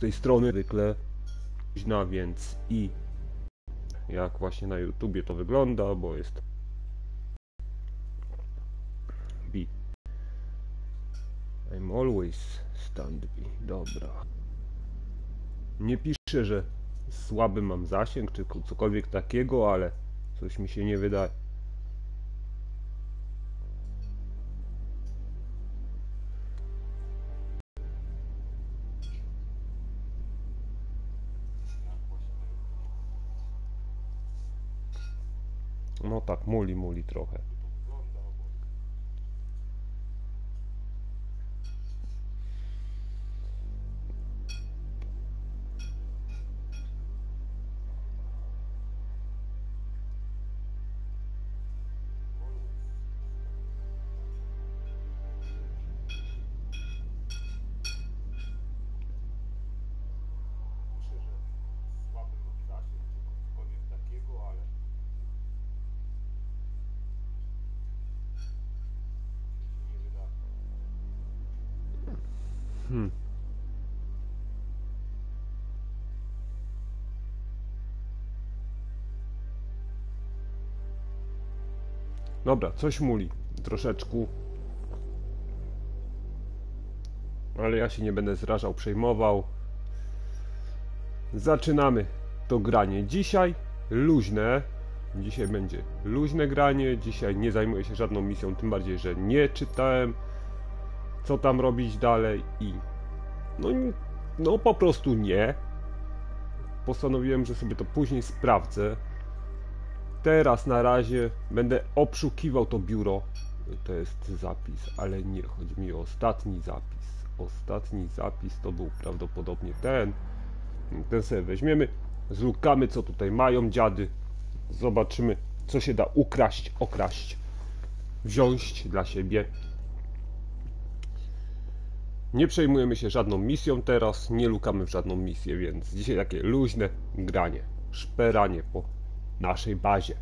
tej strony zwykle luźna, więc i jak właśnie na YouTubie to wygląda, bo jest B. I'm always stand. Dobra. Nie piszę, że słaby mam zasięg, czy cokolwiek takiego, ale coś mi się nie wydaje. No tak, muli, muli trochę. Hmm. Dobra, coś muli. Troszeczkę. Ale ja się nie będę zrażał, przejmował. Zaczynamy to granie. Dzisiaj luźne. Dzisiaj będzie luźne granie. Dzisiaj nie zajmuję się żadną misją, tym bardziej, że nie czytałem co tam robić dalej i no, no po prostu nie. Postanowiłem, że sobie to później sprawdzę. Teraz na razie będę obszukiwał to biuro. To jest zapis, ale nie, chodzi mi o ostatni zapis. Ostatni zapis to był prawdopodobnie ten. Ten sobie weźmiemy, zlukamy co tutaj mają dziady. Zobaczymy co się da ukraść, okraść, wziąć dla siebie. Nie przejmujemy się żadną misją teraz, nie lukamy w żadną misję, więc dzisiaj takie luźne granie, szperanie po naszej bazie.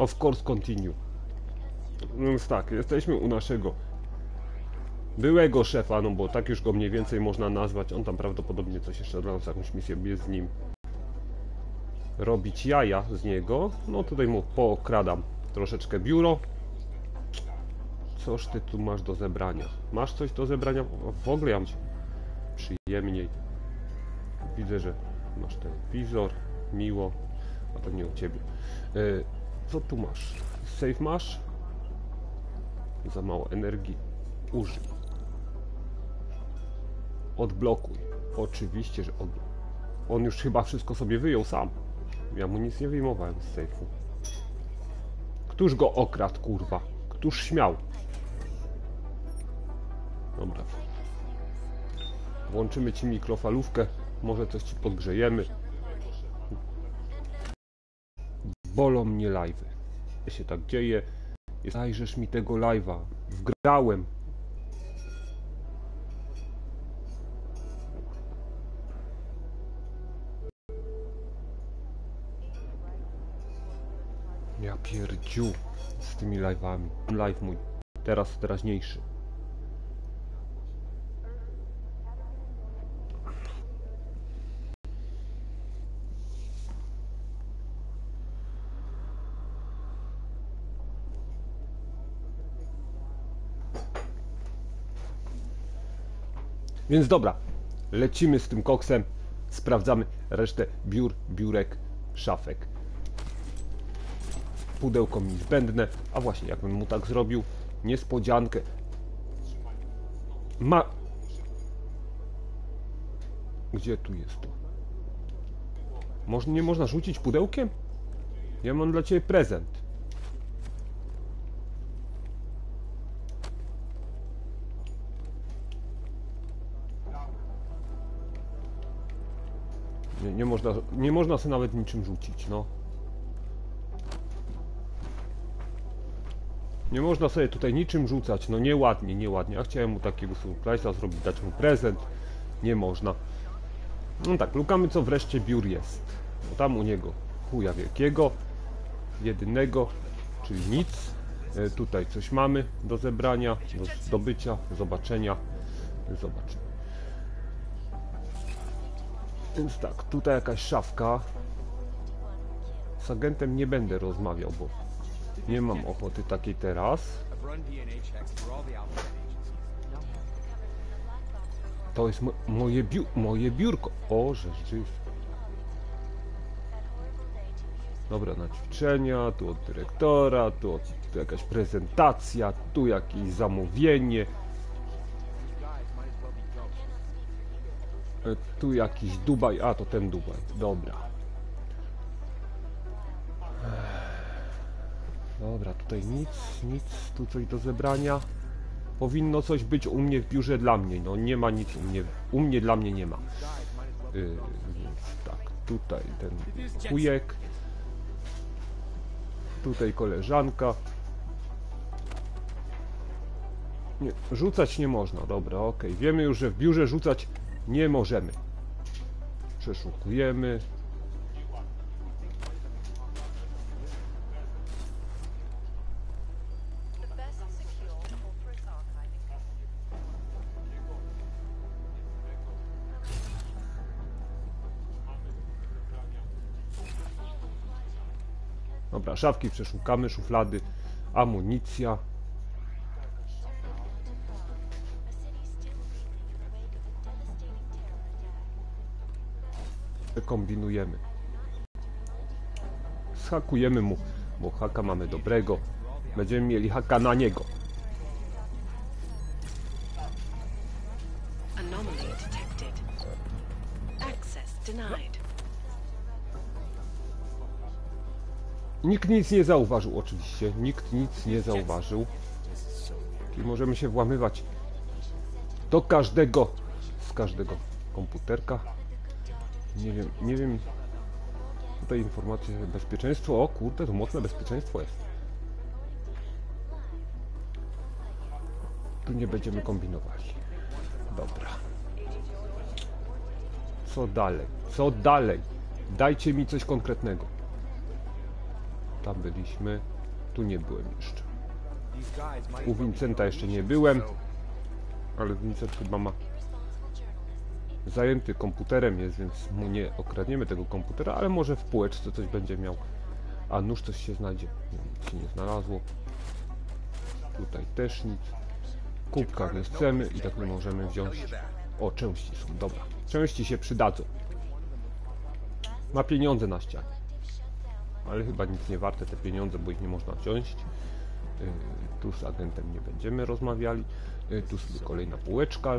Of course continue. Więc tak, jesteśmy u naszego byłego szefa, no bo tak już go mniej więcej można nazwać. On tam prawdopodobnie coś jeszcze dla nas, jakąś misję jest z nim robić jaja z niego. No tutaj mu pokradam troszeczkę biuro. Coż ty tu masz do zebrania? Masz coś do zebrania? W ogóle ja mam przyjemniej. Widzę, że masz telewizor, miło, a to nie u ciebie. E, co tu masz? Safe masz? Za mało energii. Użyj. Odblokuj. Oczywiście, że odblokuj. On już chyba wszystko sobie wyjął sam. Ja mu nic nie wyjmowałem z sejfu. Któż go okradł, kurwa? Któż śmiał? Dobra. Włączymy ci mikrofalówkę. Może coś ci podgrzejemy. Bolą mnie live'y. Co się tak dzieje? Zajrzysz mi tego live'a. Wgrałem. Ja pierdziu z tymi live'ami. Live mój. Teraz teraźniejszy. Więc dobra, lecimy z tym koksem, sprawdzamy resztę biur, biurek, szafek. Pudełko mi zbędne, a właśnie jakbym mu tak zrobił, niespodziankę. Ma... Gdzie tu jest to? Można, nie można rzucić pudełkiem? Ja mam dla Ciebie prezent. Można, nie można sobie nawet niczym rzucić, no. Nie można sobie tutaj niczym rzucać, no nieładnie, nieładnie. Ja chciałem mu takiego surprise'a zrobić, dać mu prezent. Nie można. No tak, lukamy co wreszcie biur jest. No tam u niego chuja wielkiego, jedynego, czyli nic. E, tutaj coś mamy do zebrania, do zdobycia, zobaczenia. Zobaczymy. Więc tak, tutaj jakaś szafka. Z agentem nie będę rozmawiał, bo nie mam ochoty takiej teraz. To jest mo moje, biu moje biurko. O, rzeczywiście. Dobra, na ćwiczenia, tu od dyrektora, tu, od, tu jakaś prezentacja, tu jakieś zamówienie, tu jakiś Dubaj, a to ten Dubaj, dobra. Dobra, tutaj nic, nic, tu coś do zebrania. Powinno coś być u mnie w biurze dla mnie, no nie ma nic u mnie, u mnie dla mnie nie ma. Yy, tak, tutaj ten chujek. Tutaj koleżanka. Nie, rzucać nie można, dobra, okej. Wiemy już, że w biurze rzucać nie możemy. Przeszukujemy. Dobra, szafki przeszukamy, szuflady, amunicja. Kombinujemy. Schakujemy mu, bo haka mamy dobrego. Będziemy mieli haka na niego. Nikt nic nie zauważył, oczywiście. Nikt nic nie zauważył. Czyli możemy się włamywać do każdego, z każdego komputerka. Nie wiem, nie wiem. Tutaj informacje bezpieczeństwo. O kurde, to mocne bezpieczeństwo jest. Tu nie będziemy kombinowali. Dobra. Co dalej? Co dalej? Dajcie mi coś konkretnego. Tam byliśmy. Tu nie byłem jeszcze. U Vincenta jeszcze nie byłem, ale Vincent chyba ma. Zajęty komputerem jest, więc mu nie okradniemy tego komputera, ale może w półeczce coś będzie miał. A nóż coś się znajdzie. Nic się nie znalazło. Tutaj też nic. Kubka nie chcemy i tak nie możemy wziąć. O, części są, dobra. Części się przydadzą. Ma pieniądze na ścianie. Ale chyba nic nie warte te pieniądze, bo ich nie można wziąć. Yy, Tu z agentem nie będziemy rozmawiali. Yy, Tu sobie kolejna półeczka,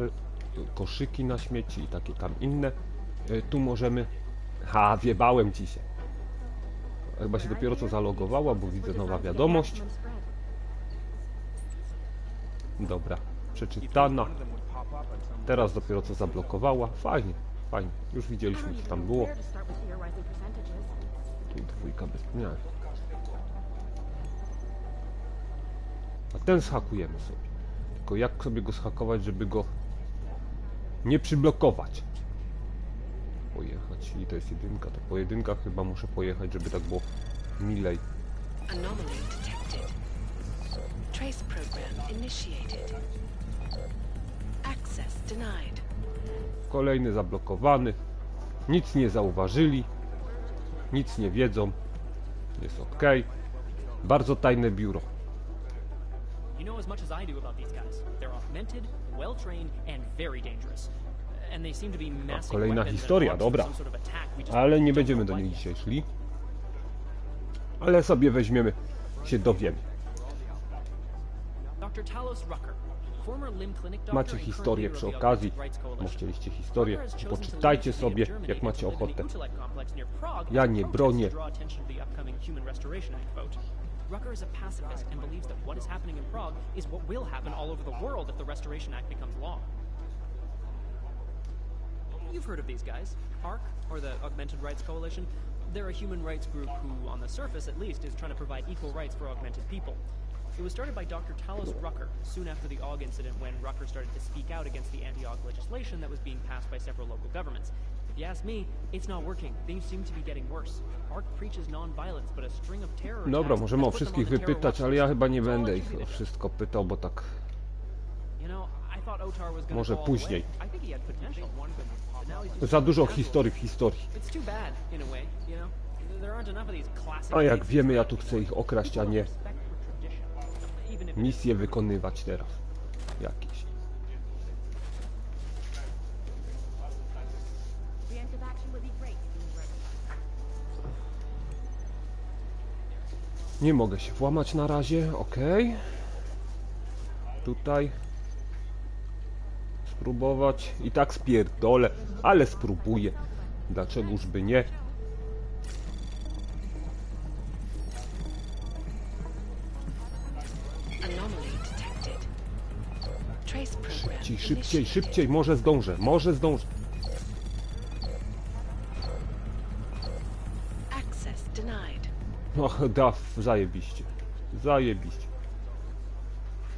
koszyki na śmieci i takie tam inne. Yy, Tu możemy... Ha, wiebałem ci się. Chyba się dopiero co zalogowała, bo widzę nowa wiadomość. Dobra, przeczytana. Teraz dopiero co zablokowała. Fajnie, fajnie. Już widzieliśmy co tam było. Tu dwójka bez nie. A ten zhakujemy sobie. Tylko jak sobie go zhakować, żeby go nie przyblokować? Pojechać. I to jest jedynka. To po jedynkach chyba muszę pojechać, żeby tak było milej. Trace program initiated. Access denied. Kolejny zablokowany. Nic nie zauważyli. Nic nie wiedzą. Jest ok. Bardzo tajne biuro. You know as much as I do about these guys. They're augmented, well trained, and very dangerous. And they seem to be massing kolejna historia, dobra. Ale nie będziemy do niej dzisiaj szli. Ale sobie weźmiemy, się dowiemy. Macie historię przy okazji. Bo chcieliście historię, poczytajcie sobie, jak macie ochotę. Ja nie bronię. Rucker is a pacifist and believes that what is happening in Prague is what will happen all over the world if the Restoration Act becomes law. You've heard of these guys. ARC, or the Augmented Rights Coalition. They're a human rights group who, on the surface at least, is trying to provide equal rights for augmented people. It was started by Dr. Talos Rucker soon after the AUG incident when Rucker started to speak out against the anti-AUG legislation that was being passed by several local governments. You ask me, it's not working. Things seem to be getting worse. ARC preaches non-violence, but a string of terror Dobra, możemy o wszystkich wypytać, ale ja chyba nie będę ich o wszystko pytał, bo tak Może później. Za dużo historii w historii. A jak wiemy, ja tu chcę ich okraść, a nie misje wykonywać teraz. Jakieś. Nie mogę się włamać na razie, ok. Tutaj. Spróbować. I tak spierdolę, ale spróbuję. Dlaczegoż by nie? Szybciej, szybciej, szybciej. Może zdążę, może zdążę. Och, zajebiście. Zajebiście.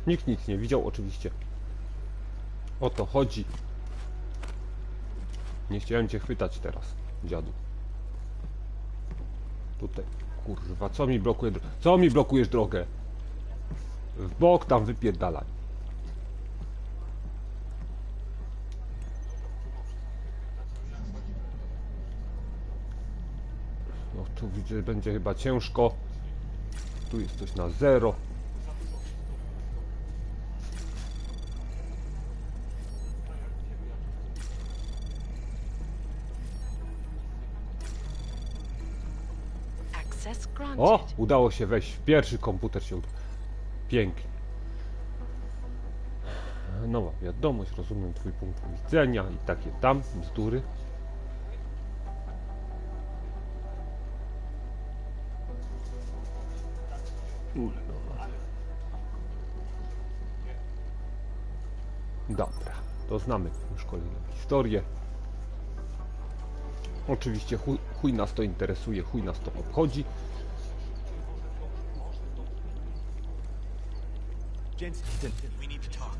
Nikt nic nie widział, oczywiście. O to chodzi. Nie chciałem cię chwytać teraz, dziadu. Tutaj. Kurwa, co mi blokuje? Co mi blokujesz drogę? W bok tam wypierdalaj. Widzę, będzie chyba ciężko. Tu jest coś na zero. O! Udało się wejść. w Pierwszy komputer się udał. Pięknie. Nowa wiadomość, rozumiem twój punkt widzenia i takie tam bzdury. Dobra, to znamy już kolejną historię. Oczywiście chuj, chuj nas to interesuje, chuj nas to obchodzi. Talk.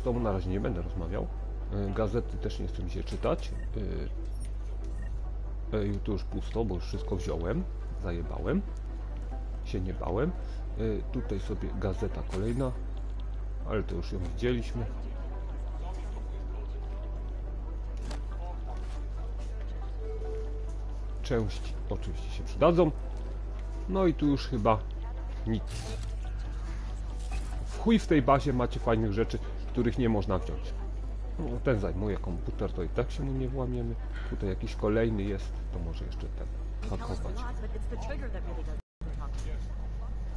Z tobą na razie nie będę rozmawiał. Y, Gazety też nie chcę mi się czytać. Y, y, Tu już pusto, bo już wszystko wziąłem. Zajebałem. Się nie bałem. Y, Tutaj sobie gazeta kolejna. Ale to już ją widzieliśmy. Części oczywiście się przydadzą. No i tu już chyba nic. W chuj w tej bazie macie fajnych rzeczy, których nie można wziąć. No, ten zajmuje komputer, to i tak się mu nie włamiemy. Tutaj jakiś kolejny jest, to może jeszcze ten hakować.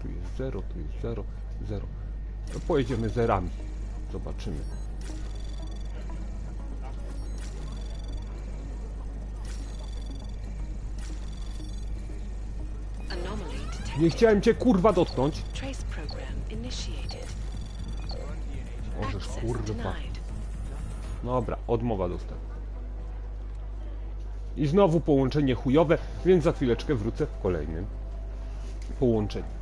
Tu jest 0, tu jest 0, 0. To pojedziemy zerami. Zobaczymy. Nie chciałem cię kurwa dotknąć. Możesz kurwa. Dobra, odmowa dostępu. I znowu połączenie chujowe, więc za chwileczkę wrócę w kolejnym połączeniu.